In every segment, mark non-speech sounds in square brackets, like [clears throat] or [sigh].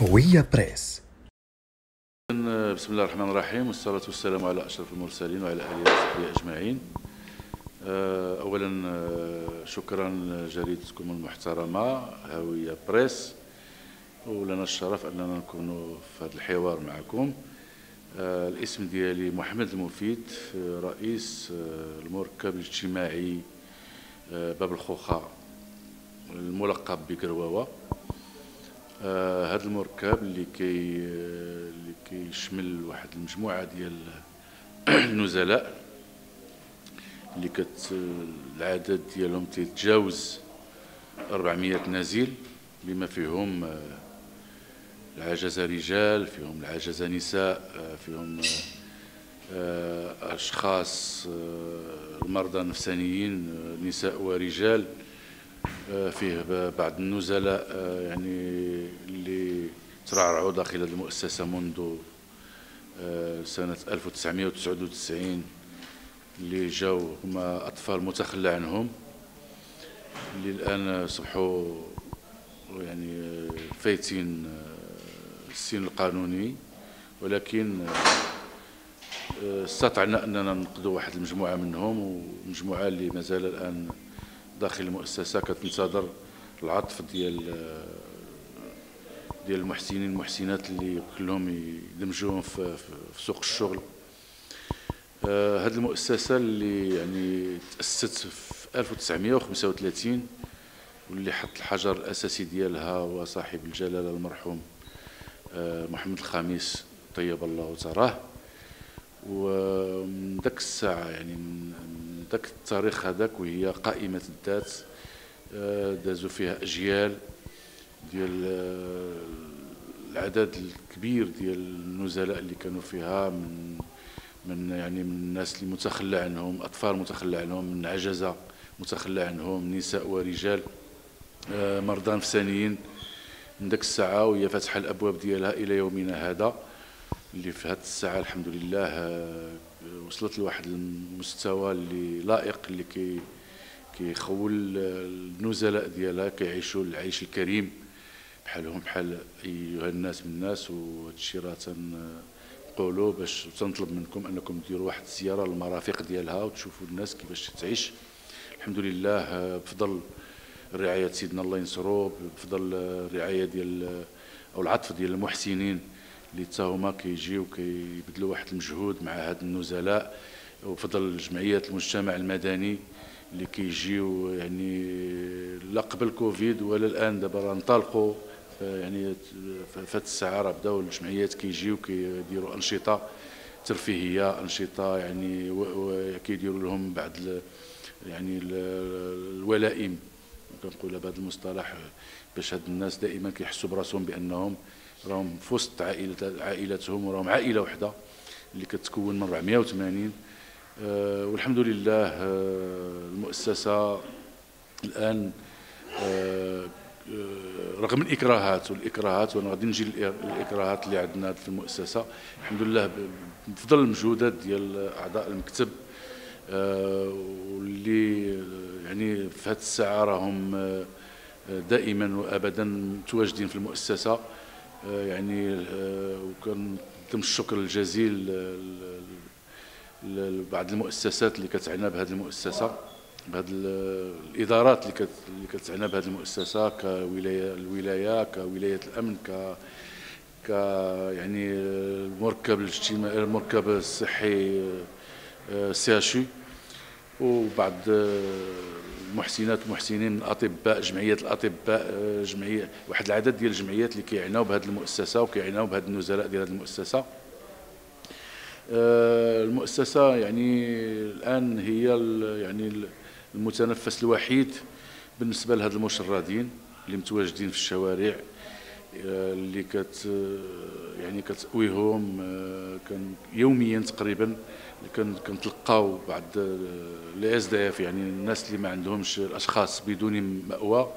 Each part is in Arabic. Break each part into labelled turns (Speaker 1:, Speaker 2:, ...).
Speaker 1: هوية بريس.
Speaker 2: بسم الله الرحمن الرحيم والصلاة والسلام على أشرف المرسلين وعلى آله وصحبه أجمعين. آه، أولا آه، شكرا لجريدتكم المحترمة هوية بريس. ولنا الشرف أننا نكون في هذا الحوار معكم. آه، الاسم ديالي محمد المفيد رئيس المركب الاجتماعي باب الخوخة الملقب بقرواوة هذا آه المركب اللي كي اللي كيشمل واحد المجموعة ديال [clears throat] النزلاء اللي كت العدد ديالهم تيتجاوز 400 نازل بما فيهم آه، العجزة رجال فيهم العجزة نساء آه، فيهم أشخاص المرضى النفسانيين نساء ورجال. فيه بعض النزلاء آه، يعني اللي ترعرعوا داخل المؤسسة منذ آه، سنة 1999 اللي جاو هما أطفال متخلى عنهم اللي الآن أصبحوا يعني فايتين السن القانوني. ولكن استطعنا أننا ننقذوا واحد المجموعة منهم ومجموعة اللي مازال الآن داخل المؤسسة كتنتظر العطف ديال ديال المحسنين المحسنات اللي كلهم يدمجوهم في, في سوق الشغل. هذه آه المؤسسة اللي يعني تأسست في 1935 واللي حط الحجر الأساسي ديالها هو صاحب الجلالة المرحوم آه محمد الخامس طيب الله ثراه ومن ذاك الساعة يعني من ذاك التاريخ هذاك وهي قائمة الذات آه، دازوا فيها أجيال ديال آه، العدد الكبير ديال النزلاء اللي كانوا فيها من من يعني من الناس اللي متخلى عنهم أطفال متخلى عنهم من عجزة متخلى عنهم نساء ورجال آه، مرضى نفسانيين من داك الساعة وهي فاتحة الأبواب ديالها إلى يومنا هذا. اللي في هذه الساعة الحمد لله وصلت لواحد المستوى اللي لائق اللي كي كيخول النزلاء ديالها كيعيشوا العيش الكريم بحالهم بحال أيها الناس من الناس. وهذا الشيء راه تنقولوا باش تنطلب منكم أنكم ديروا واحد الزيارة للمرافق ديالها وتشوفوا الناس كيفاش تعيش. الحمد لله بفضل رعايه سيدنا الله ينصرو بفضل الرعاية ديال أو العطف ديال المحسنين. اللي حتى هما كيجيو كيبذلوا واحد المجهود مع هاد النزلاء وفضل جمعيات المجتمع المدني اللي كيجيو يعني لا قبل كوفيد ولا الآن دابا راه انطلقوا. يعني هذه الساعة راه بداو الجمعيات كيجيو كيديروا أنشطة ترفيهية أنشطة يعني كيديروا لهم بعض يعني الولائم. كنقولها بهذا المصطلح باش هاد الناس دائما كيحسوا براسهم بأنهم راهم في وسط عائلتهم وراهم عائلة وحدة اللي كتكون من 480 أه والحمد لله أه المؤسسة الآن أه رغم الإكراهات والإكراهات وأنا غادي نجي للإكراهات اللي عندنا في المؤسسة. الحمد لله بفضل المجهودات ديال أعضاء المكتب واللي يعني في هذه الساعة راهم دائما وابدا متواجدين في المؤسسة. آه، يعني آه، وكان تم الشكر الجزيل لبعض المؤسسات اللي كتعنى بهذه المؤسسة بهذه الإدارات اللي كتعنى بهذه المؤسسة كولاية الولاية كولاية الأمن ك ك يعني المركب الاجتماعي المركب الصحي CH وبعض محسنات ومحسنين الأطباء جمعية الأطباء آه، جمعية واحد العدد ديال الجمعيات اللي كيعناو بهذه المؤسسة وكيعناو بهذه النزلاء ديال هذه المؤسسة. آه، المؤسسة يعني الآن هي يعني المتنفس الوحيد بالنسبة لهذ المشردين اللي متواجدين في الشوارع. اللي كت يعني كتأويهم كان يوميا تقريبا كنتلقاو بعض les SDF يعني الناس اللي ما عندهمش الأشخاص بدون مأوى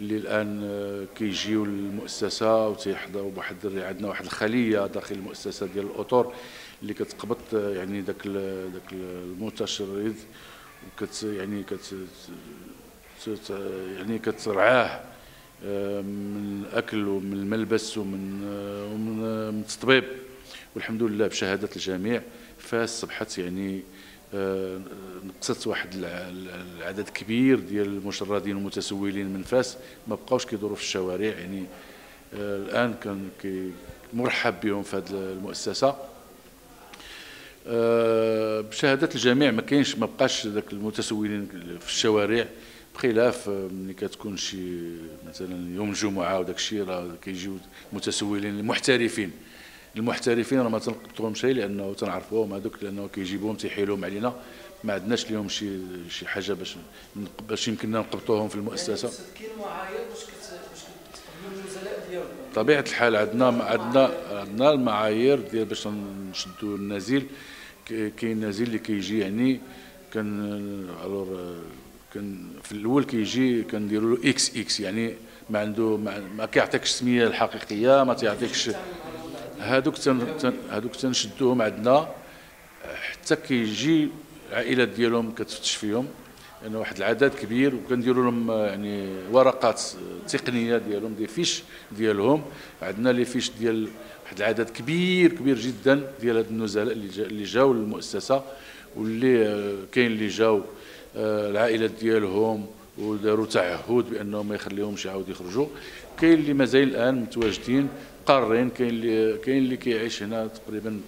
Speaker 2: اللي الآن آه، كيجيو للمؤسسة وتيحضروا بواحد عندنا واحد الخلية داخل المؤسسة ديال الإطار اللي كتقبط آه، يعني داك داك المتشرد وكت يعني كت يعني كترعاه. من الأكل ومن الملبس ومن ومن التطبيب. والحمد لله بشهادة الجميع فاس اصبحت يعني نقصت واحد العدد كبير ديال المشردين والمتسولين من فاس. ما بقاوش كيدوروا في الشوارع يعني الآن كان مرحب بهم في هذه المؤسسة. بشهادة الجميع ما كاينش ما بقاش ذاك المتسولين في الشوارع. بخلاف ملي كتكون شي مثلا يوم الجمعة وداك الشيء راه كيجيو متسولين المحترفين. المحترفين راه ما تنقبطوهم شيء لأنه تنعرفوهم هذوك لأنه كيجيبوهم تيحيلوهم علينا. ما عندناش اليوم شي شي حاجة باش باش يمكننا نقبطوهم في المؤسسة. يعني كاين معايير باش كتقبلوا النزلاء ديالكم؟ طبيعة الحال عندنا عندنا عندنا المعايير ديال باش نشدوا النزيل. كاين نزيل اللي كيجي يعني كان alors كان في الأول كيجي كنديروا له X X يعني ما عنده ما, ما كيعطيكش السميه الحقيقية ما تيعطيكش هادوك تن هادوك تنشدوهم عندنا حتى كيجي العائلات ديالهم كتفتش فيهم لأن يعني واحد العدد كبير وكنديروا لهم يعني ورقات تقنية ديالهم des fiches ديالهم. عندنا لي فيش ديال واحد العدد كبير كبير جدا ديال هاد النزلاء اللي جاوا للمؤسسة واللي كاين اللي جاوا آه، العائلات ديالهم وداروا تعهد بأنهم ما يخليهمش يعاودوا يخرجوا. كاين اللي مازال الآن متواجدين قارين كاين اللي كاين اللي كيعيش هنا تقريبا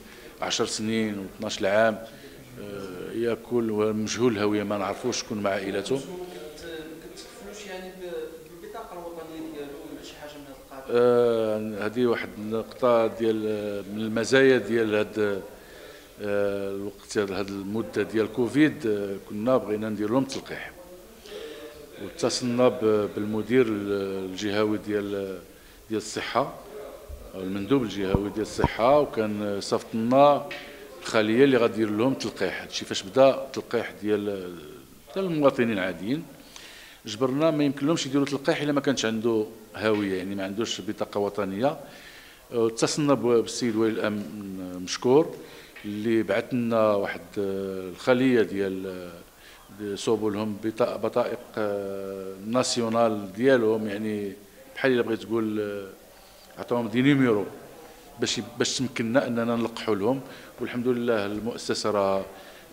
Speaker 2: 10 سنين و12 عام آه، ياكل ومجهول الهويه ما نعرفوش شكون مع عائلته. يعني بالبطاقة الوطنية ديالو ولا شي حاجة من هذا هذه واحد النقطة ديال من المزايا ديال هذا آه، الوقت هذه المدة ديال كوفيد آه، كنا بغينا ندير لهم تلقيح. واتصلنا بالمدير الجهوي ديال ديال الصحة المندوب الجهوي ديال الصحة وكان صيفط لنا الخلية اللي غادير لهم تلقيح. هادشي فاش بدا التلقيح ديال ديال المواطنين العاديين. جبرنا ما يمكن لهمش يديروا تلقيح إلا ما كانش عنده هاوية يعني ما عندوش بطاقة وطنية. اتصلنا بالسيد ولي الامن مشكور. اللي بعث لنا واحد الخلية ديال صوبوا لهم بطائق ناسيونال ديالهم يعني بحال إلا بغيت تقول عطاهم دي نيميرو باش باش تمكننا أننا نلقحوا لهم. والحمد لله المؤسسة راه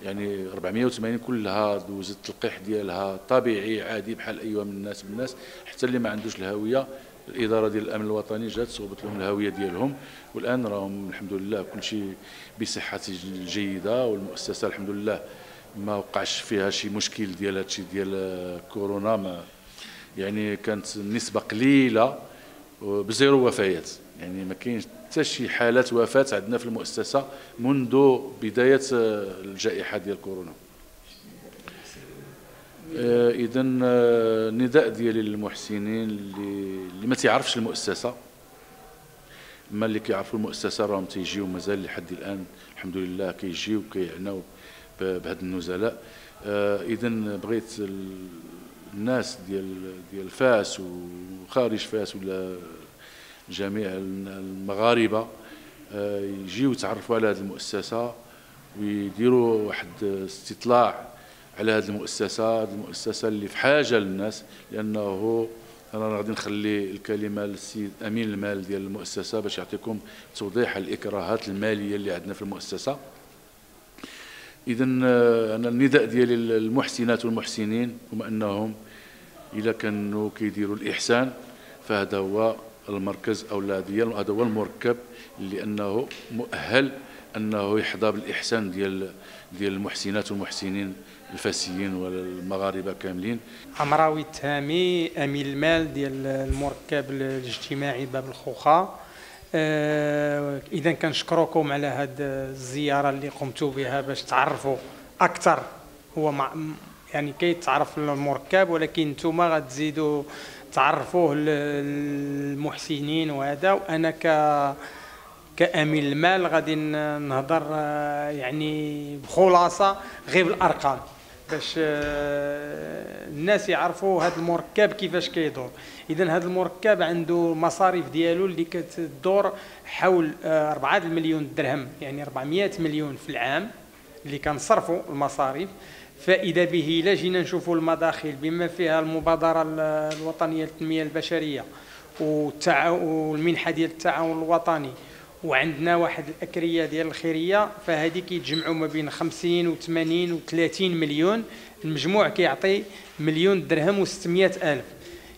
Speaker 2: يعني 480 كلها دوزت التلقيح ديالها طبيعي عادي بحال ايوا من الناس بالناس حتى اللي ما عندوش الهويه الإدارة ديال الأمن الوطني جات صوبت لهم الهوية ديالهم والآن راهم الحمد لله كل شيء بصحة جيدة والمؤسسة الحمد لله ما وقعش فيها شي مشكل ديال هادشي ديال كورونا ما يعني كانت النسبة قليلة بزيرو وفيات. يعني ما كاينش حتى شي حالات وفاة عندنا في المؤسسة منذ بداية الجائحة ديال كورونا. اذا النداء آه، ديالي للمحسنين اللي, ما تيعرفش المؤسسة. أما اللي كيعرفوا المؤسسة راهم تيجيو مازال لحد الآن الحمد لله كيجيو كيعناو بهاد النزلاء. آه، اذا بغيت الناس ديال ديال فاس وخارج فاس ولا جميع المغاربة آه، يجيو يتعرفوا على هذه المؤسسة ويديروا واحد استطلاع على هذه المؤسسة هذه المؤسسة اللي في حاجة للناس لأنه أنا غادي نخلي الكلمة للسيد أمين المال ديال المؤسسة باش يعطيكم توضيح الإكراهات المالية اللي عندنا في المؤسسة. اذا آه، أنا النداء ديالي للمحسنات والمحسنين هما أنهم اذا كانوا كيديروا الإحسان فهذا هو المركز أو هذا هو المركب لأنه مؤهل أنه يحظى بالإحسان ديال ديال المحسنات والمحسنين. الفاسيين والمغاربه كاملين.
Speaker 1: عمراوي التهامي امين المال ديال المركب الاجتماعي باب الخوخة. آه إذا كنشكركم على هذه الزيارة اللي قمتوا بها باش تعرفوا أكثر. هو مع يعني كيتعرف المركب ولكن نتوما غتزيدوا تعرفوه المحسنين وهذا. وأنا ك كامين المال غادي نهضر آه، يعني بخلاصة غير بالارقام باش آه، الناس يعرفوا هذا المركب كيفاش كيدور. اذا هذا المركب عنده مصاريف ديالو اللي كتدور حول 4 آه، مليون درهم يعني 400 مليون في العام اللي كنصرفوا المصاريف. فإذا به إلا جينا نشوفوا المداخل بما فيها المبادرة الوطنية للتنمية البشرية والمنحة ديال التعاون الوطني. وعندنا واحد الأكرية ديال الخيرية فهذه كيتجمعوا ما بين 50 و 80 و 30 مليون. المجموع كيعطي مليون درهم و 600 ألف.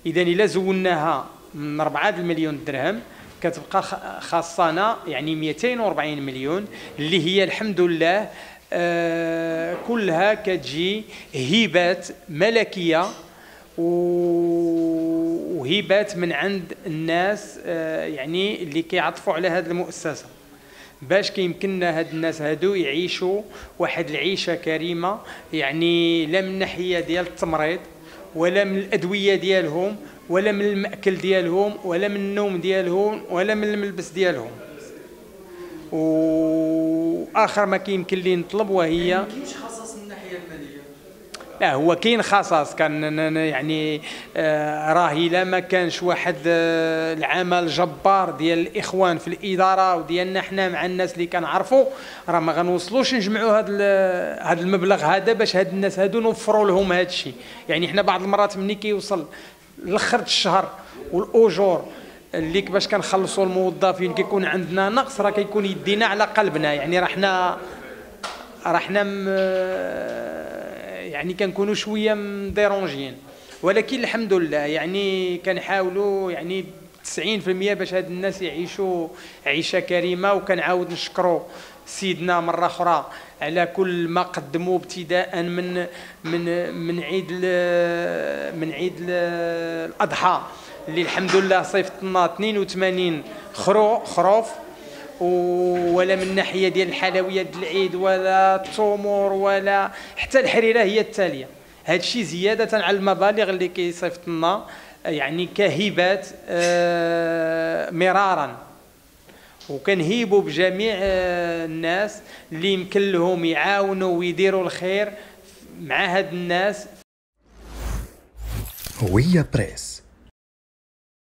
Speaker 1: إذا إلا زولناها من 4 المليون درهم كتبقى خاصنا يعني 240 مليون اللي هي الحمد لله آه كلها كتجي هبات ملكية وهبات من عند الناس آه يعني اللي كيعطفوا على هذه المؤسسة. باش كيمكننا هاد الناس هادو يعيشوا واحد العيشة كريمة يعني لا من ناحيه ديال التمريض ولا من الأدوية ديالهم ولا من المأكل ديالهم ولا من النوم ديالهم ولا من الملبس ديالهم. واخر ما كيمكن لي نطلب وهي لا هو كاين خصاص كان يعني آه راه الا ما كانش واحد آه العمل جبار ديال الإخوان في الإدارة وديالنا حنا مع الناس اللي كنعرفوا. راه ما غنوصلوش نجمعوا هذا هذا المبلغ هذا باش هاد الناس هادو نوفروا لهم هذا الشيء. يعني حنا بعض المرات ملي كيوصل لأخر الشهر والأجور اللي باش كنخلصوا الموظفين كيكون عندنا نقص راه كيكون يدينا على قلبنا. يعني راه حنا راه حنا يعني كنكونوا شوية مديرونجين ولكن الحمد لله يعني كنحاولوا يعني 90% باش هاد الناس يعيشوا عيشة كريمة وكنعاود نشكروا سيدنا مرة أخرى على كل ما قدموا ابتداء من من من عيد من عيد الأضحى. اللي الحمد لله صيفطنا 82 خرو خروف. ولا من ناحية ديال الحلويات ديال العيد ولا التمور ولا حتى الحريرة هي التالية. هذا الشيء زيادة على المبالغ اللي كيصيفط لنا يعني كهبات آه، مرارا. وكنهيبوا بجميع آه، الناس اللي يمكن لهم يعاونوا ويديروا الخير مع هاد الناس.
Speaker 3: هوية بريس.